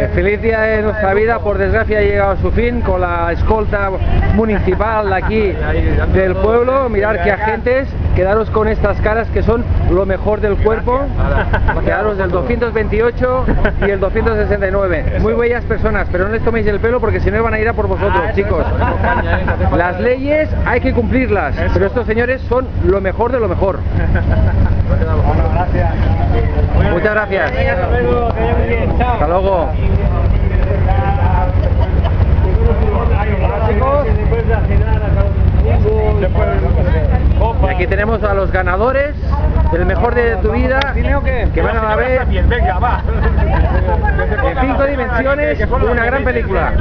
El feliz día de nuestra vida, por desgracia, ha llegado a su fin con la escolta municipal de aquí del pueblo. Mirar qué agentes, quedaros con estas caras que son lo mejor del cuerpo. Quedaros del 228 y el 269. Muy bellas personas, pero no les toméis el pelo porque si no van a ir a por vosotros, chicos. Las leyes hay que cumplirlas, pero estos señores son lo mejor de lo mejor. Muchas gracias. Hasta luego. Aquí tenemos a los ganadores del mejor de tu vida que van a ver en cinco dimensiones una gran película.